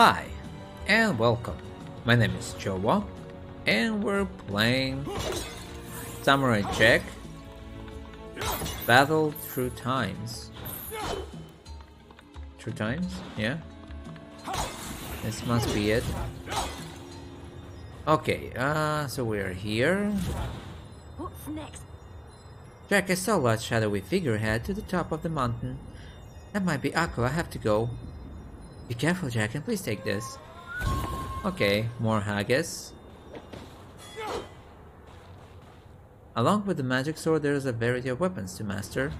Hi, and welcome. My name is Chowo, and we're playing Samurai Jack Battle Through Times. Through Times? Yeah? This must be it. Okay, uh, so we're here. What's next? Jack, I saw a large shadowy figurehead to the top of the mountain. That might be Aku, I have to go. Be careful, Jack, and please take this. Okay, more haggis. Along with the magic sword, there is a variety of weapons to master.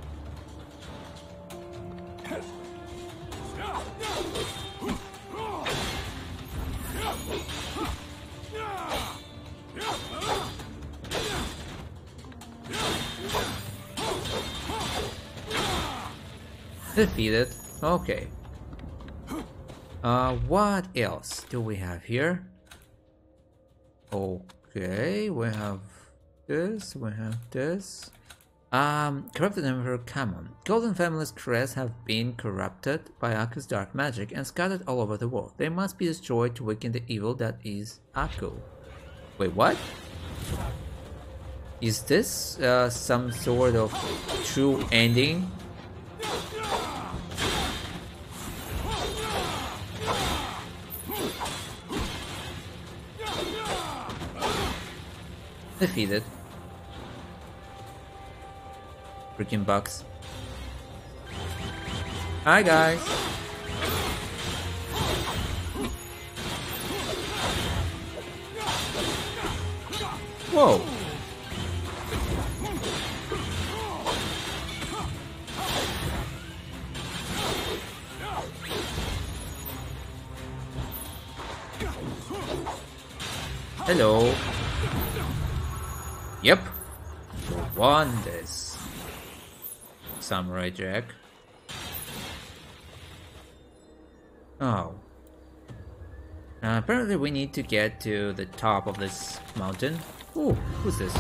Defeated. Okay. Uh, what else do we have here? Okay, we have this, we have this. Um, corrupted Emperor Kamon. Golden Family's crests have been corrupted by Aku's dark magic and scattered all over the world. They must be destroyed to weaken the evil that is Aku. Wait, what? Is this uh, some sort of true ending? Defeated. Freaking bucks. Hi guys. Whoa. Hello. Won this. Samurai Jack. Oh. Uh, apparently we need to get to the top of this mountain. Ooh, who's this?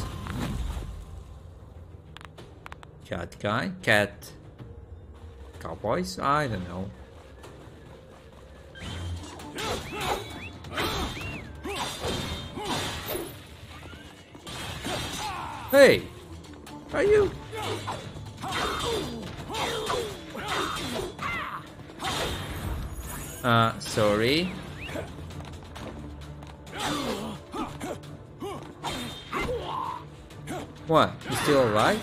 Cat guy? Cat... Cowboys? I don't know. Hey! Are you? Uh, sorry. What? You still alive?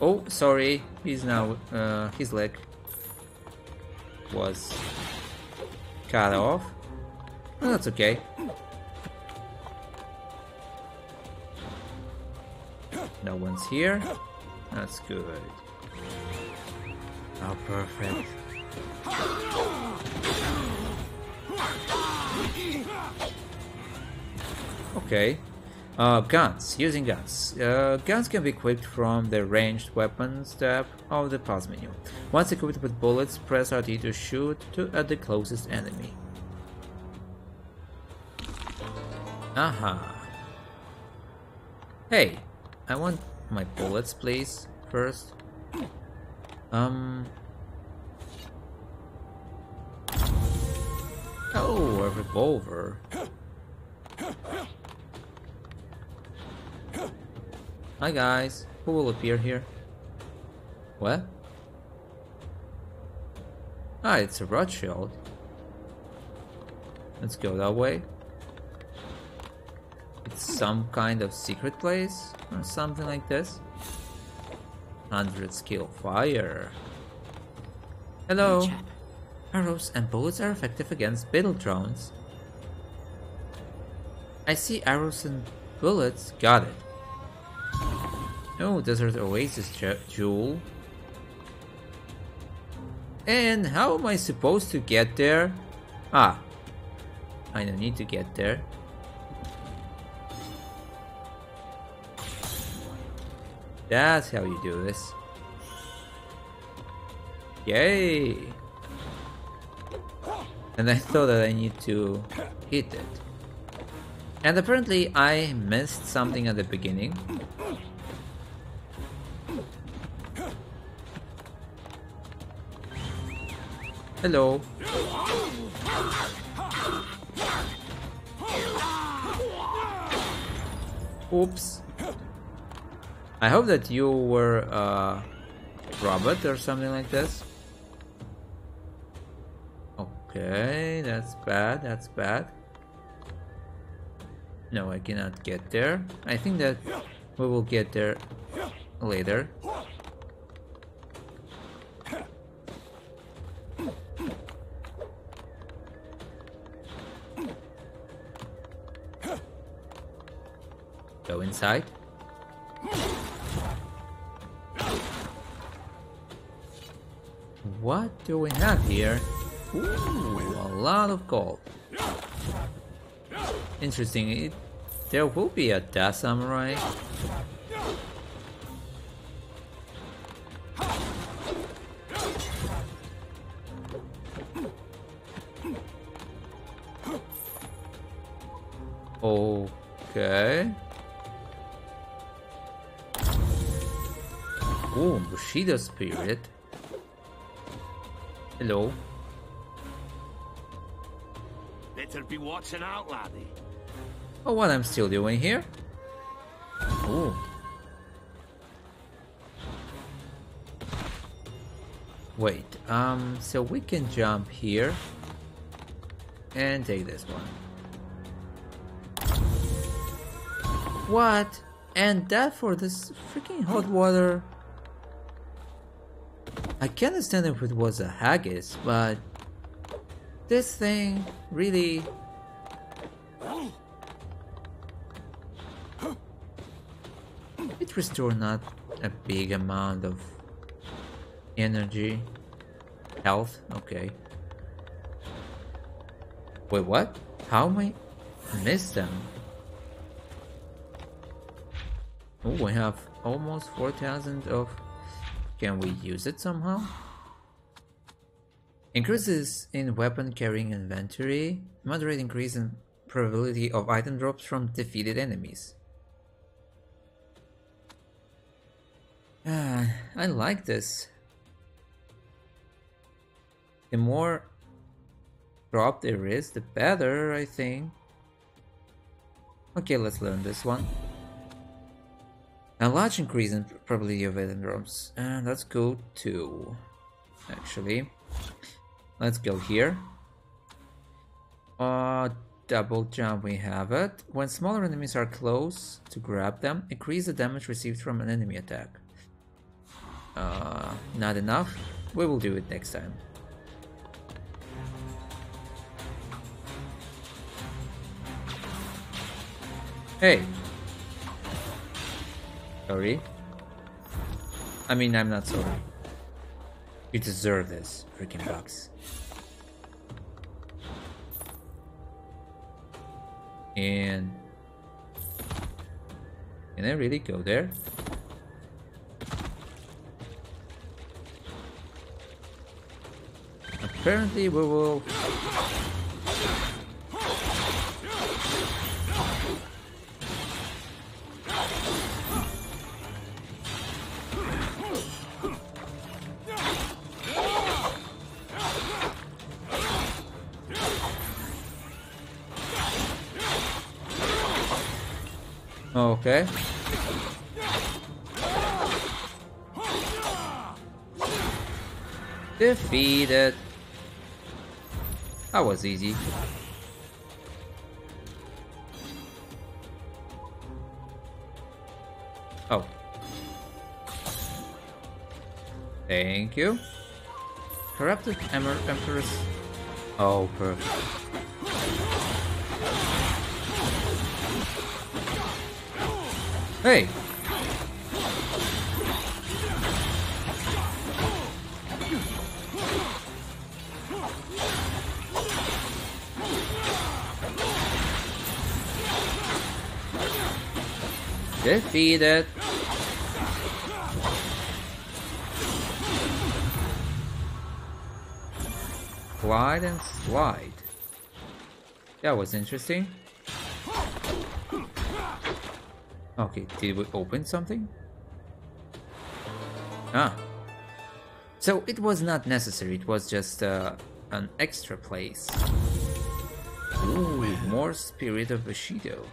Oh, sorry. He's now, uh, his leg was cut off. Oh, that's okay. No one's here. That's good. Oh, perfect. Okay. Uh, guns. Using guns. Uh, guns can be equipped from the ranged weapons tab of the pause menu. Once equipped with bullets, press RT to shoot to at the closest enemy. Aha. Hey, I want my bullets, please, first. Um. Oh, a revolver. Hi guys, who will appear here? What? Ah, it's a Rothschild. Let's go that way. Some kind of secret place or something like this. 100 skill fire. Hello. Chap. Arrows and bullets are effective against battle drones. I see arrows and bullets. Got it. Oh, Desert Oasis Jewel. And how am I supposed to get there? Ah, I don't need to get there. That's how you do this. Yay! And I thought that I need to hit it. And apparently I missed something at the beginning. Hello. Oops. I hope that you were uh, a robot or something like this. Okay, that's bad, that's bad. No, I cannot get there. I think that we will get there later. Go inside. Do we have here? Ooh, a lot of gold. Interesting. It, there will be a Da Samurai. Okay. Oh, Bushido Spirit. Hello. Better be watching out, laddie. Oh, what I'm still doing here? Oh. Wait, um, so we can jump here and take this one. What? And that for this freaking hot water? I can understand if it was a haggis, but this thing really it restores not a big amount of energy. Health okay. Wait what? How am i miss them? Oh we have almost 4000 of can we use it somehow increases in weapon carrying inventory moderate increase in probability of item drops from defeated enemies Ah, I like this. The more drop there is, the better, I think. Okay, let's learn this one. A large increase in probability of item drops. And let's go to... Actually. Let's go here. Uh, double jump, we have it. When smaller enemies are close to grab them, increase the damage received from an enemy attack. Uh, not enough. We will do it next time. Hey! Sorry. I mean, I'm not sorry. You deserve this, freaking bucks. And... Can I really go there? Apparently we will... Okay. Defeated. That was easy. Oh. Thank you. Corrupted Empress. Oh, perfect. Hey! Defeated. Glide and slide. That was interesting. Okay, did we open something? Ah. So it was not necessary, it was just uh, an extra place. Ooh, more Spirit of Bushido.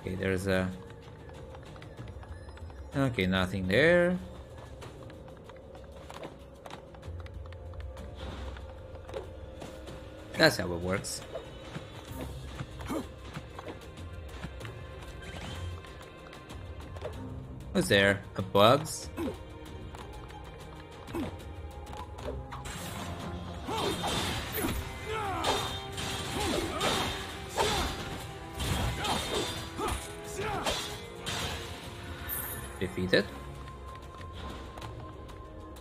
Okay, there's a... Okay, nothing there. That's how it works. What's there? A bugs? Defeated.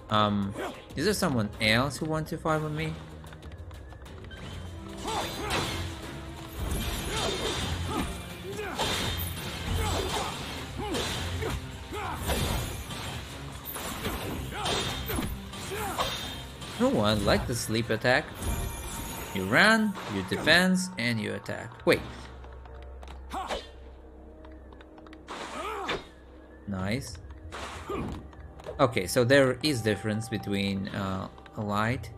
Um, is there someone else who wants to fight with me? One like the sleep attack. You run, you defense, and you attack. Wait. Nice. Okay, so there is difference between uh, a light.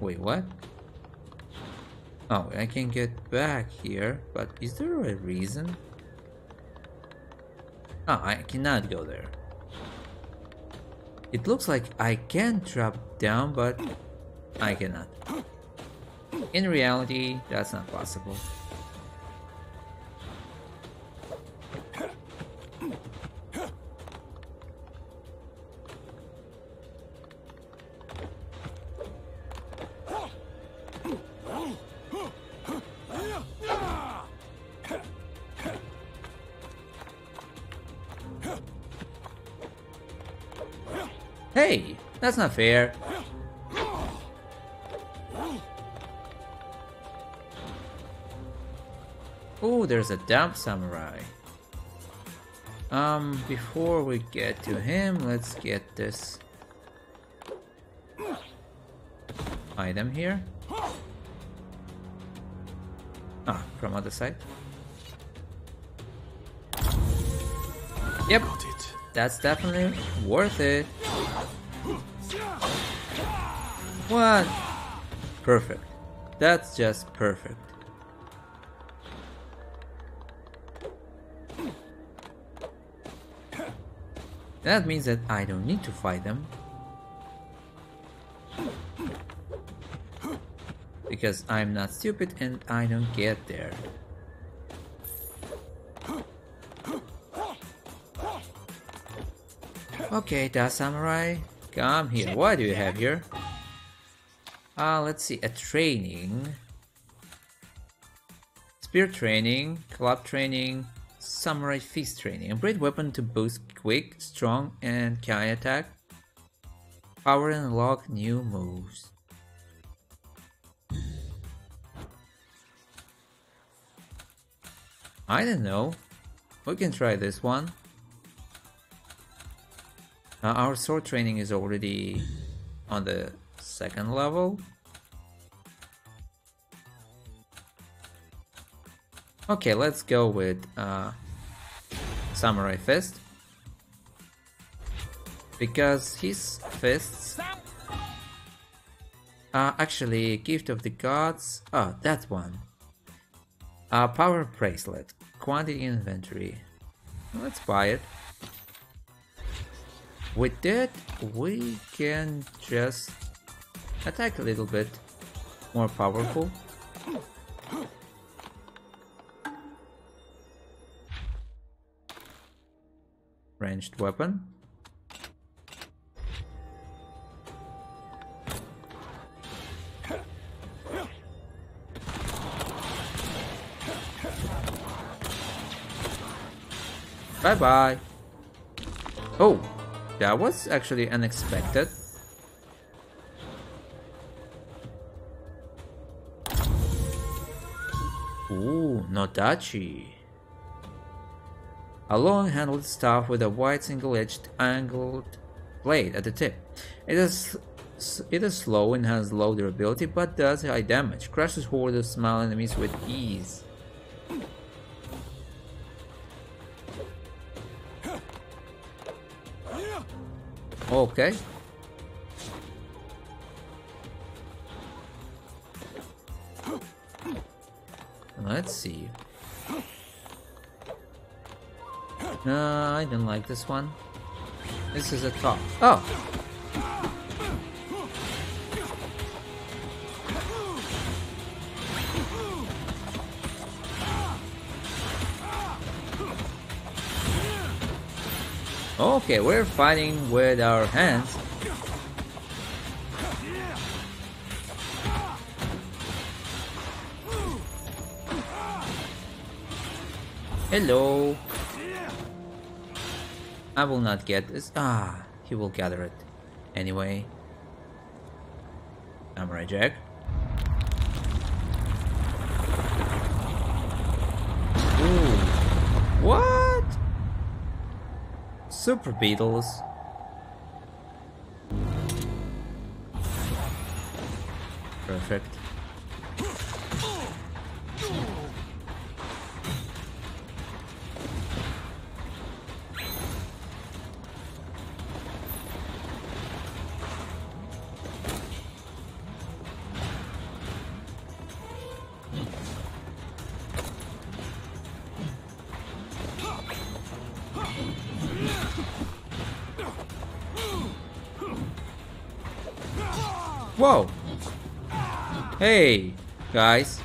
Wait, what? Oh, I can get back here, but is there a reason? Oh, I cannot go there. It looks like I can drop down, but I cannot. In reality, that's not possible. Hey, that's not fair. Oh, there's a Da Samurai. Um, before we get to him, let's get this item here. Ah, from other side. Yep, that's definitely worth it. What? Perfect. That's just perfect. That means that I don't need to fight them. Because I'm not stupid and I don't get there. Okay, that samurai, come here. What do you have here? Uh, let's see, a training. Spear training, club training, samurai fist training. A great weapon to boost quick, strong, and Kai attack. Power and unlock new moves. I don't know. We can try this one. Uh, our sword training is already on the second level. Okay, let's go with uh, Samurai Fist. Because his fists are actually Gift of the Gods. Oh, that one. Uh, power Bracelet. Quantity Inventory. Let's buy it. With that, we can just attack a little bit more powerful. Ranged weapon. Bye bye. Oh, that was actually unexpected. Nodachi. A long-handled staff with a wide single-edged angled blade at the tip. It is it is slow and has low durability, but does high damage. Crashes hordes small enemies with ease. Okay. Let's see. No, I don't like this one. This is a top. Oh! Okay, we're fighting with our hands. Hello. I will not get this. Ah, he will gather it. Anyway. Samurai Jack. Ooh. What? Super Beetles. Perfect. Whoa! Hey, guys.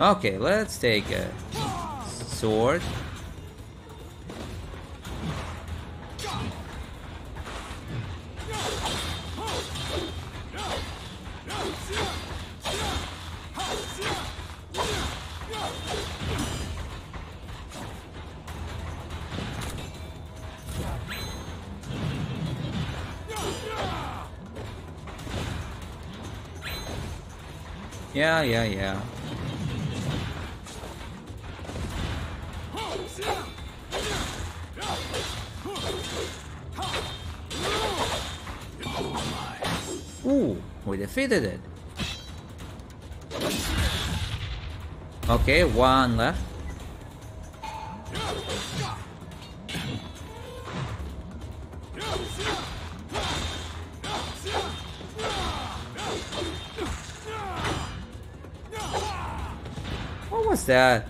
Okay, let's take a sword. Yeah, yeah. Ooh, we defeated it. Okay, one left. That?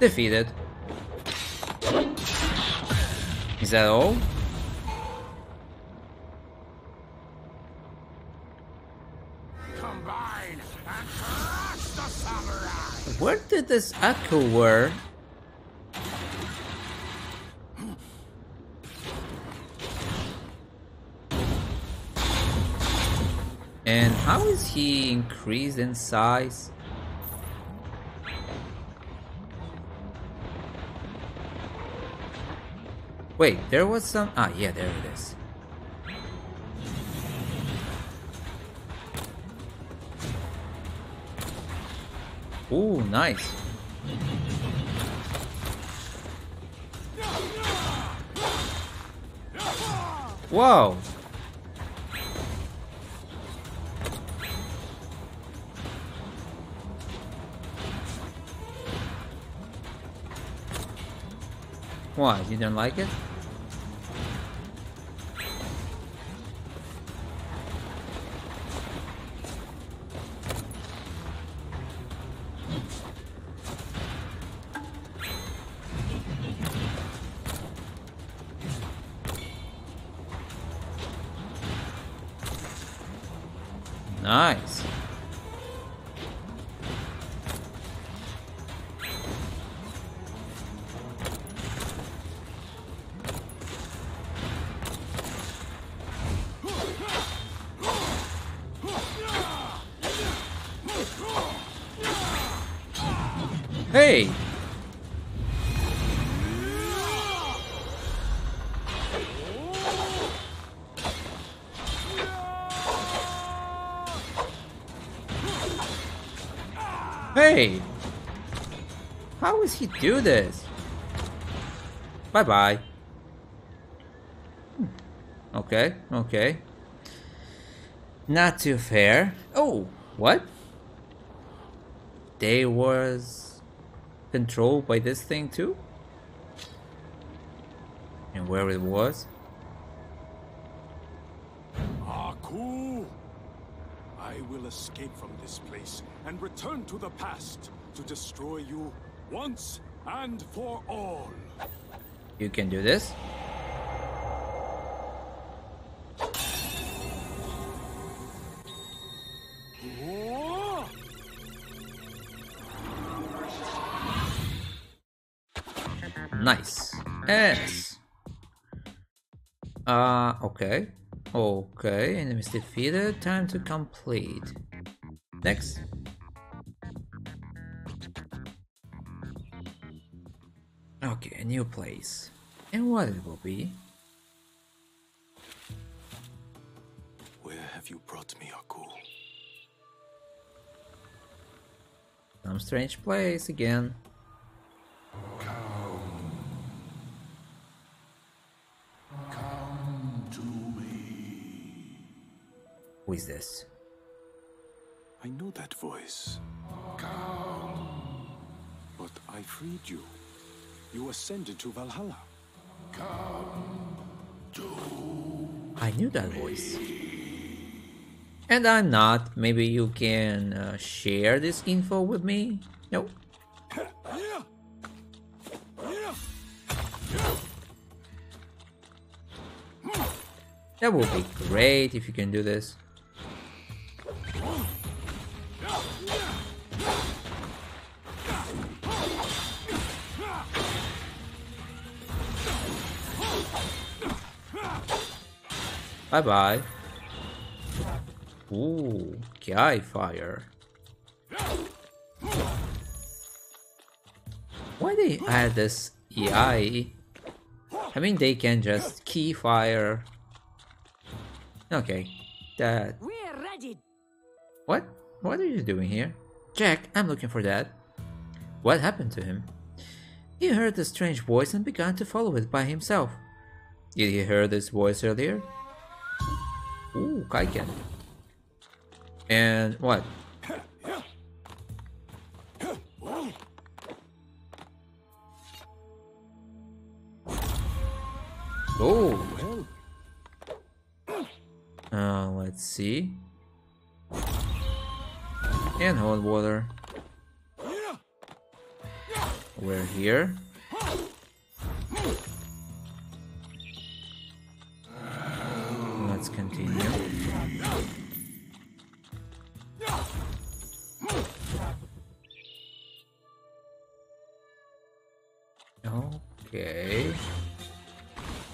Defeated. Is that all? Combine and crush the samurai! Where did this echo were? And how is he increased in size? Wait, there was some. Ah, yeah, there it is. Ooh, nice. Whoa! Why? You don't like it? Hey! Hey! How is he do this? Bye bye. Hmm. Okay, okay. Not too fair. Oh, what? They was controlled by this thing too? And where it was? Ah, Aku! I will escape from this place and return to the past to destroy you once and for all. You can do this? Nice. S. Uh, okay. Okay, enemies defeated. Time to complete. Next. Okay, a new place. And what it will be? Where have you brought me, Aku? Some strange place again. Who is this? I know that voice. But I freed you. You ascended to Valhalla. I knew that voice. And I'm not. Maybe you can uh, share this info with me? No? That would be great if you can do this. Bye bye. Ooh, Guy fire. Why they add this EI? I mean they can just key fire. Okay, that. We're ready. What? What are you doing here? Jack, I'm looking for that. What happened to him? He heard the strange voice and began to follow it by himself. Did he hear this voice earlier? Ooh, Kaiken. And what? Oh, uh, let's see. And hot water. We're here.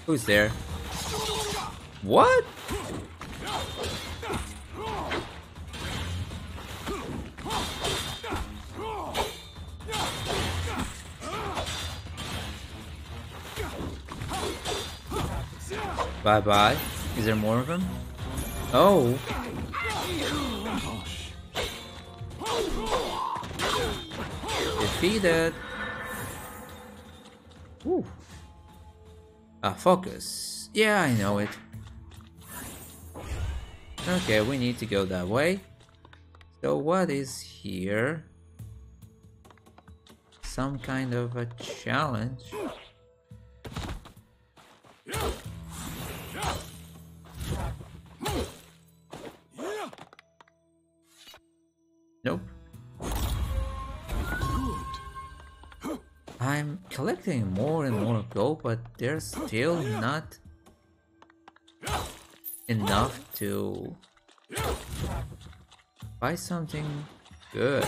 Who's there? What? Bye bye. Is there more of them? Oh. Defeated. Ah, focus. Yeah, I know it. Okay, we need to go that way. So what is here? Some kind of a challenge. Nope. I'm collecting more and more gold, but there's still not enough to buy something good.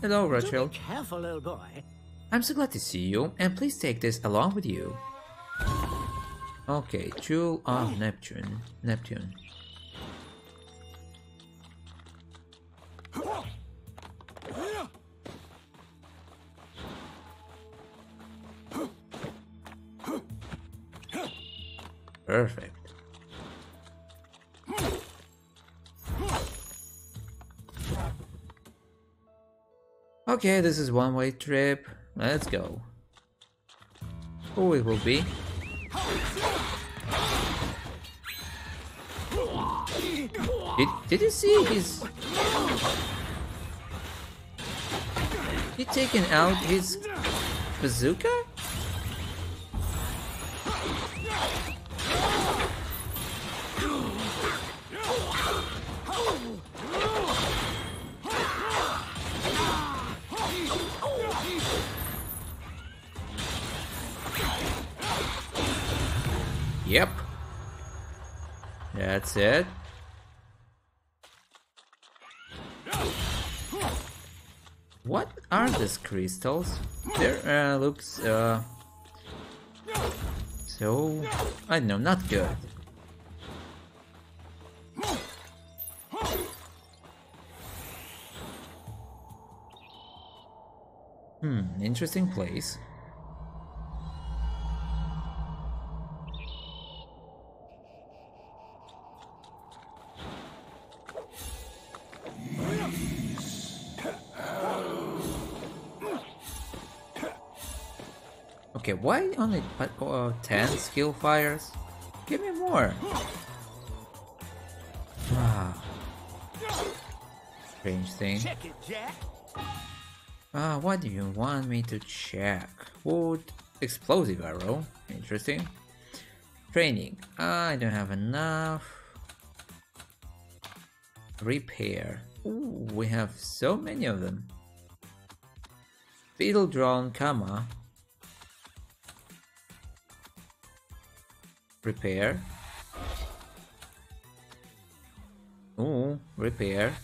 Hello, Rachel. careful, old boy. I'm so glad to see you, and please take this along with you. Okay, Jewel of Neptune. Neptune. Perfect. Okay, this is one-way trip. Let's go. Oh, it will be. Did, did you see his... He taken out his bazooka? That's it. What are these crystals? There uh, looks uh so I know, not good. Hmm, interesting place. Why only uh, 10 skill fires? Give me more! Ah. Strange thing. Ah, what do you want me to check? Wood, explosive arrow. Interesting. Training. I don't have enough. Repair. Ooh, we have so many of them. Beetle drone, comma. Repair. Ooh, repair.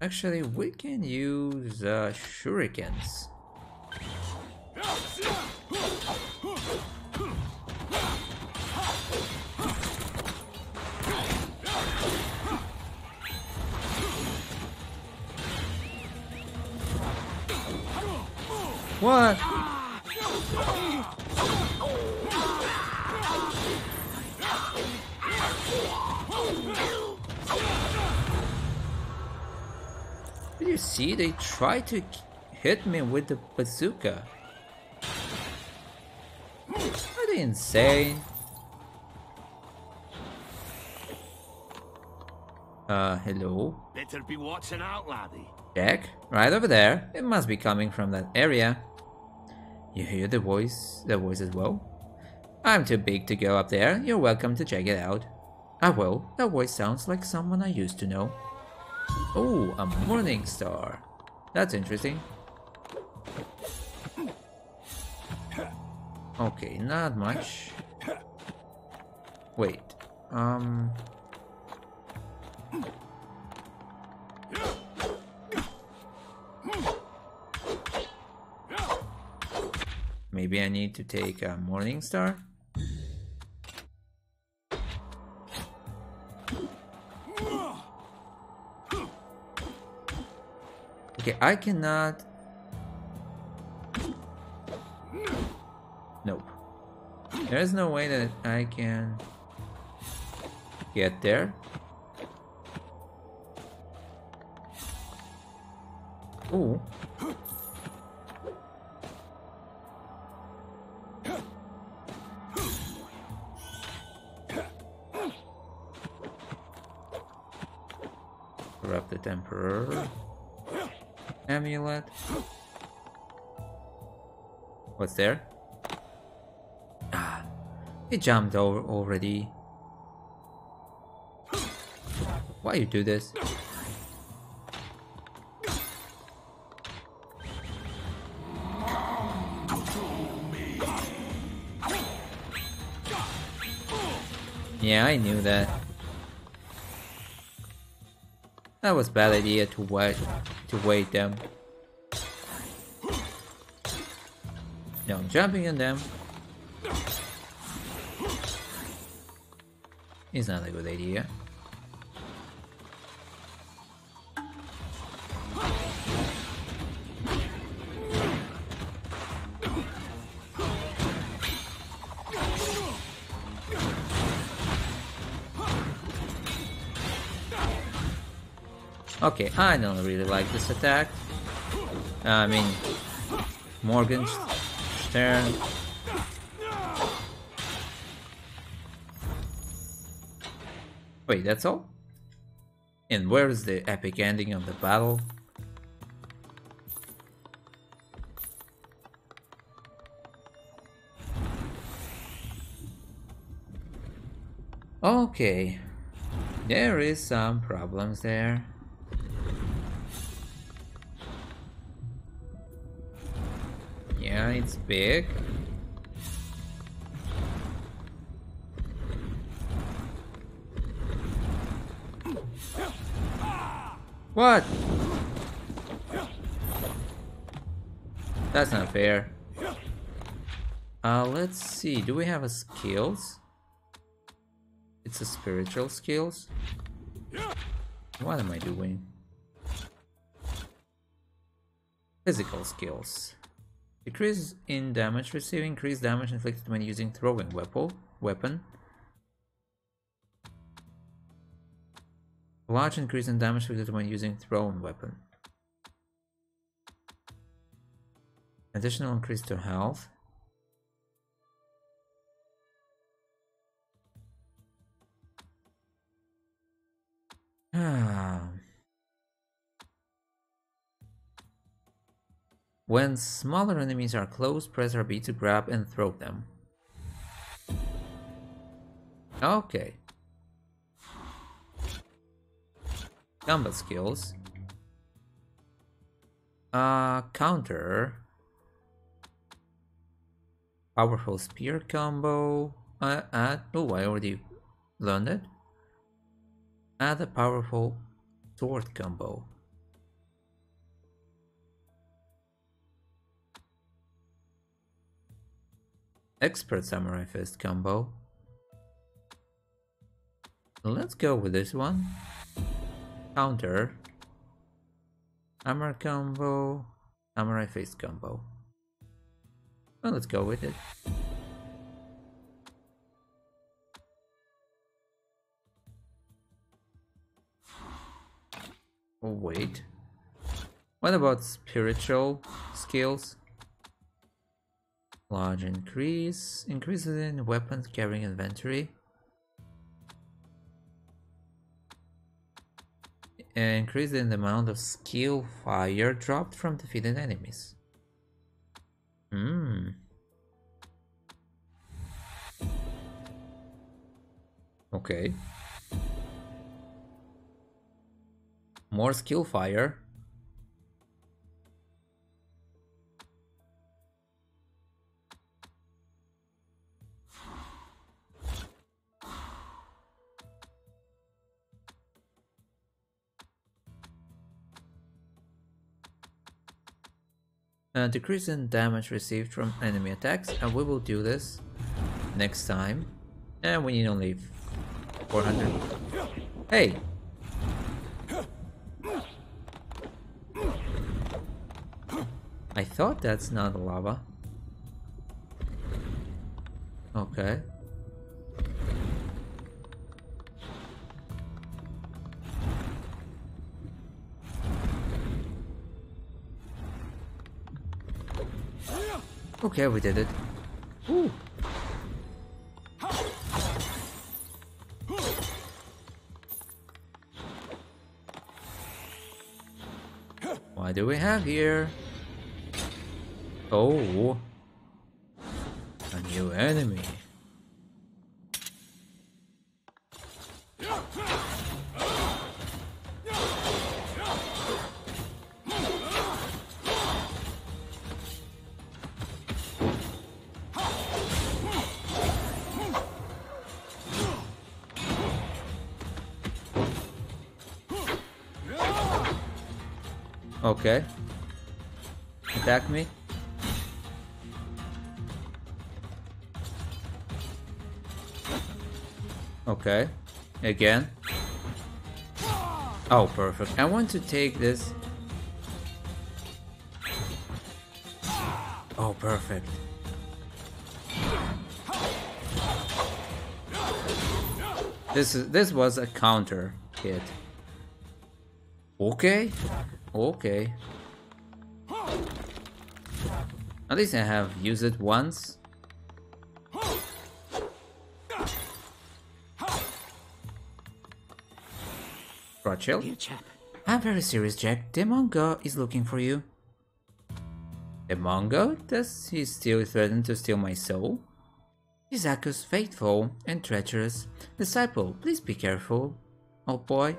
Actually, we can use uh, shurikens. What? Did you see? They tried to hit me with the bazooka. Are they insane? Uh, hello? Better be watching out, laddie. Jack? Right over there. It must be coming from that area. You hear the voice, the voice as well? I'm too big to go up there. You're welcome to check it out. I will. That voice sounds like someone I used to know. Oh, a morning star. That's interesting. Okay, not much. Wait. Um. Maybe I need to take a morning star? Okay, I cannot... Nope. There's no way that I can get there. Ooh. Amulet. What's there? Ah, it jumped over already. Why you do this? Yeah, I knew that. That was bad idea to wait to wait them. No, I'm jumping on them. It's not a good idea. Okay, I don't really like this attack. I mean, Morgan's turn. Wait, that's all? And where is the epic ending of the battle? Okay, there is some problems there. It's big. What? That's not fair. Uh, let's see. Do we have a skills? It's a spiritual skills. What am I doing? Physical skills. Decrease in damage received, increase damage inflicted when using throwing weapon. Large increase in damage inflicted when using thrown weapon. Additional increase to health. Ah. When smaller enemies are close, press RB to grab and throw them. Okay. Combat skills. Uh, counter. Powerful spear combo. Uh, add, oh, I already learned it. Add a powerful sword combo. Expert Samurai Fist combo. Let's go with this one. Counter. Hammer combo. Samurai Fist combo. Well, let's go with it. Oh, wait. What about spiritual skills? Large increase. Increases in weapons carrying inventory. Increase in the amount of skill fire dropped from defeated enemies. Hmm. Okay. More skill fire. Uh, decrease in damage received from enemy attacks and we will do this next time. And we need only 400 hey! I thought that's not lava. Okay Okay, we did it. Ooh. What do we have here? Oh, a new enemy. Okay. Attack me. Okay. Again. Oh, perfect. I want to take this. Oh, perfect. This is this was a counter hit. Okay, okay. At least I have used it once. Rothschild? I'm very serious, Jack. Demongo is looking for you. Demongo? Does he still threaten to steal my soul? He's Aku's faithful and treacherous disciple. Please be careful, old boy.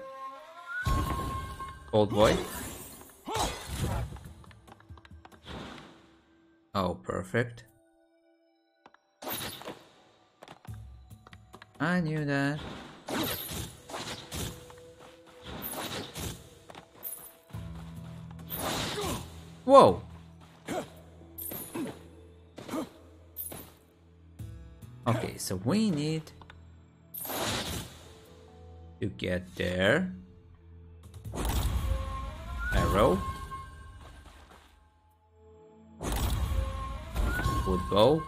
Old boy? Oh, perfect. I knew that. Whoa! Okay, so we need to get there. Arrow. Wood bow.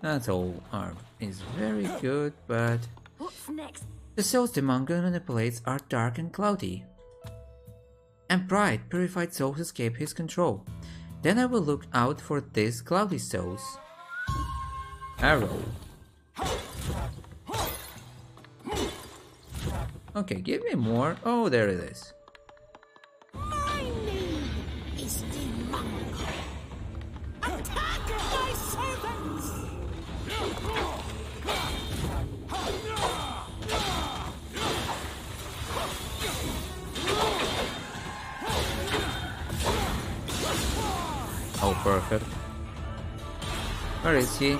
That's all arm is very good, but What's next? the souls Demongo manipulates are dark and cloudy. And pride, purified souls escape his control. Then I will look out for these cloudy souls. Arrow. Okay, give me more. Oh, there it is. Perfect. Where is he?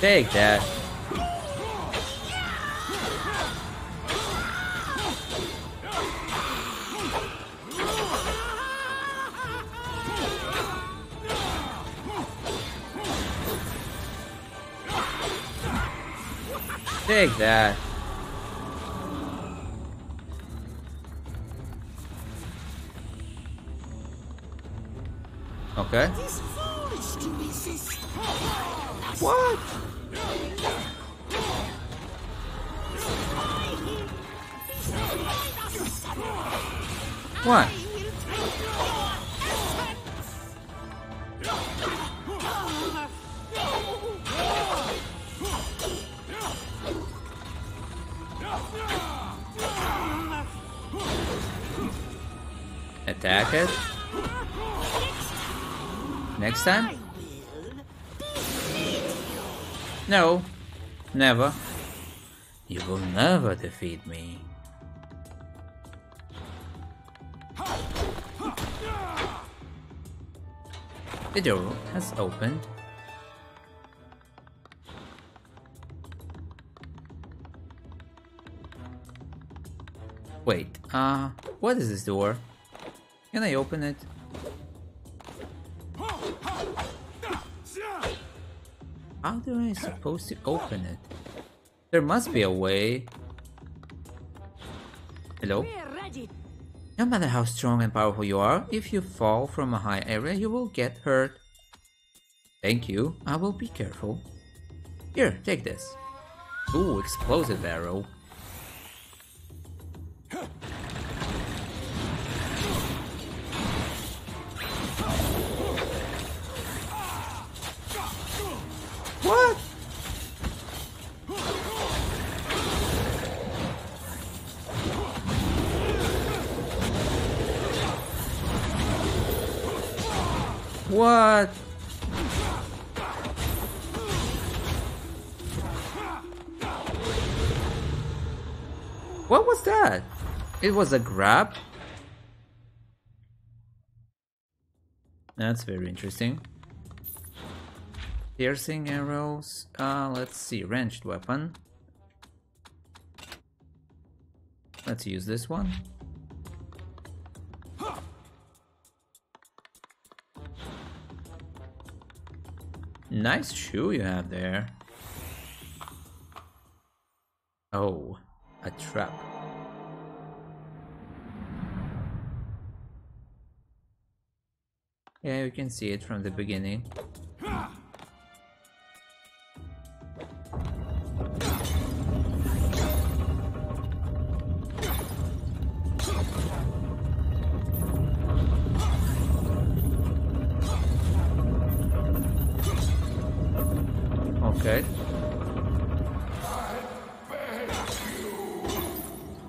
Take that. Take that. Okay. It is foolish to resist. What? What? Attack it. Next time? No, never. You will never defeat me. The door has opened. Wait, uh, what is this door? Can I open it? How do I supposed to open it? There must be a way. Hello? No matter how strong and powerful you are, if you fall from a high area, you will get hurt. Thank you, I will be careful. Here, take this. Ooh, explosive arrow. What? What was that? It was a grab? That's very interesting. Piercing arrows. Uh, let's see. Ranged weapon. Let's use this one. Nice shoe you have there. Oh, a trap. Yeah, you can see it from the beginning.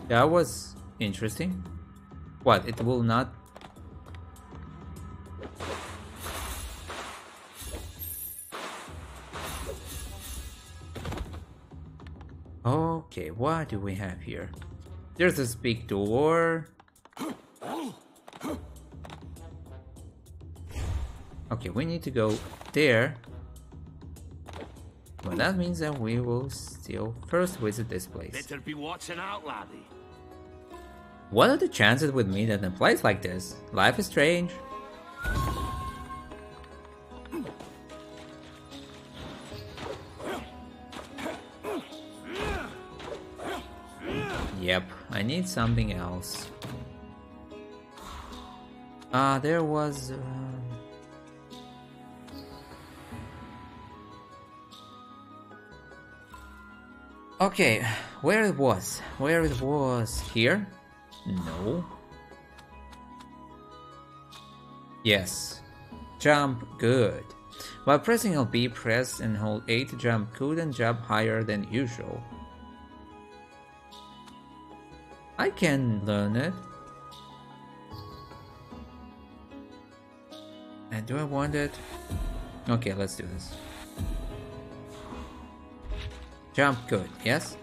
That was interesting. What, it will not Okay, what do we have here? There's this big door. Okay, we need to go there. Well, that means that we will still first visit this place. Better be watching out, laddie. What are the chances with me that in a place like this, life is strange? Yep, I need something else. Ah, there was... um, Okay, where it was? Where it was? Here? No. Yes. Jump, good. While pressing LB, press and hold A to jump could and jump higher than usual. I can learn it. And do I want it? Okay, let's do this. Jump good, yes?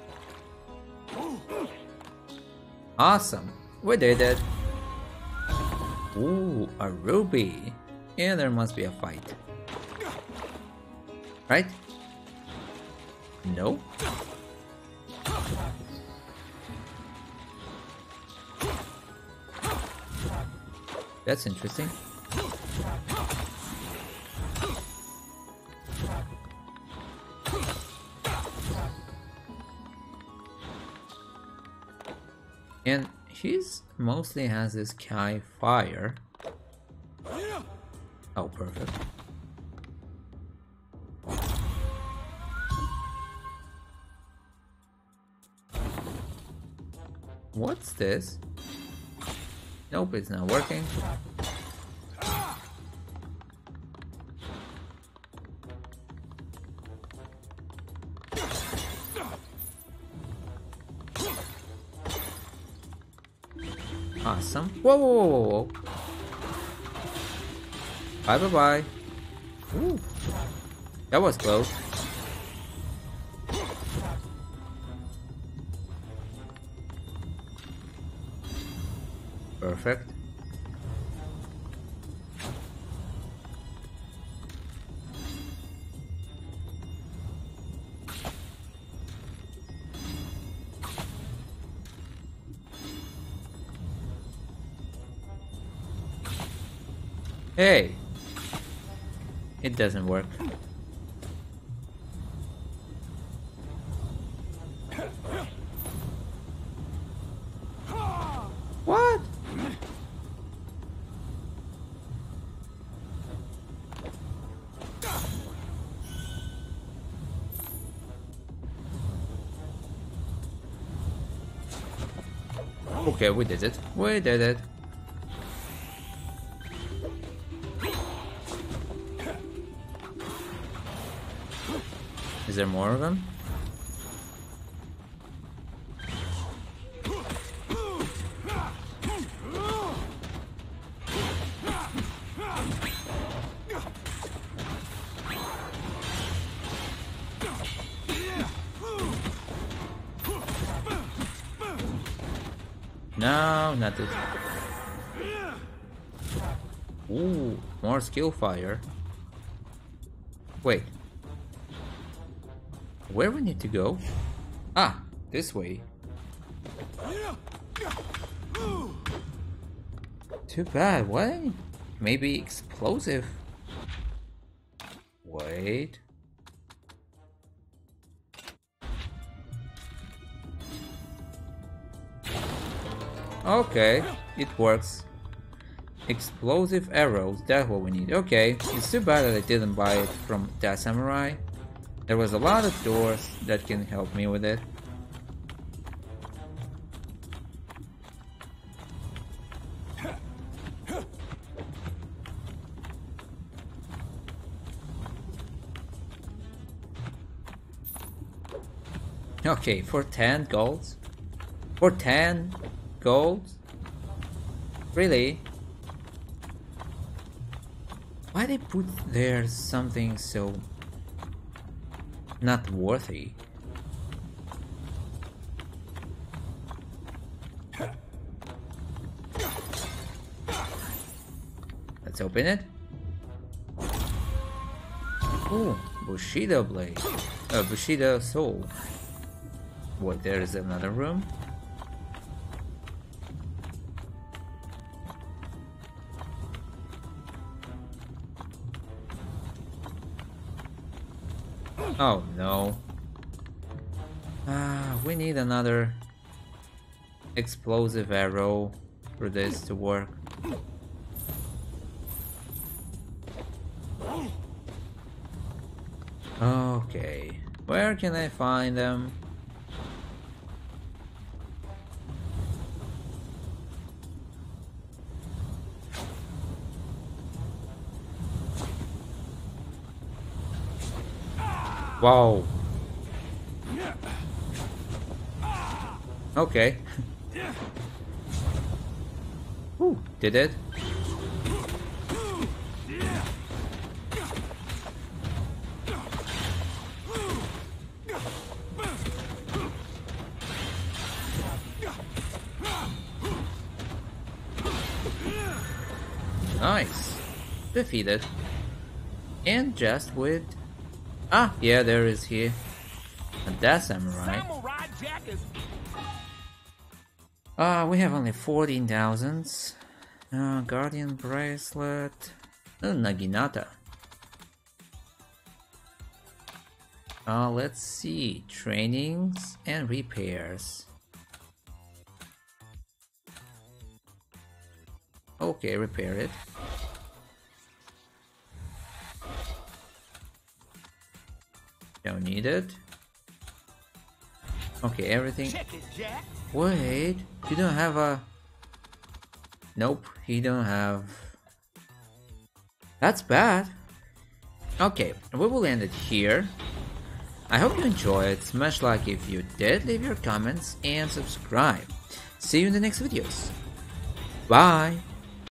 Awesome, we did it. Ooh, a ruby. Yeah, there must be a fight. Right? No? That's interesting. And he's mostly has this Kai fire. Oh, perfect. What's this? Nope, it's not working. Whoa, whoa, whoa, whoa. Bye, bye, bye. Ooh. That was close. Perfect. Hey! It doesn't work. What? Okay, we did it. We did it. Is there more of them? No, not this. Ooh, more skill fire. Wait. Where we need to go? Ah, this way. Too bad. What? Maybe explosive. Wait. Okay, it works. Explosive arrows, that's what we need. Okay, it's too bad that I didn't buy it from that samurai. There was a lot of doors that can help me with it. Okay, for 10 golds? For 10 golds? Really? Why they put there something so not worthy? Let's open it. Oh, Bushido blade. Uh, Bushido soul. What, there is another room? Oh no. Ah, we need another explosive arrow for this to work. Okay, where can I find them? Wow. Okay. Ooh, did it? Nice. Defeated. And just with Ah, yeah, there is here. And that's samurai. Samurai Ah, we have only 14,000. Uh, Guardian Bracelet. Uh, Naginata. Uh, let's see. Trainings and repairs. Okay, repair it. Don't need it. Okay, everything. check it, Jack. Wait, you don't have a... Nope, he don't have... That's bad. Okay, we will end it here. I hope you enjoyed, smash like if you did, leave your comments and subscribe. See you in the next videos. Bye!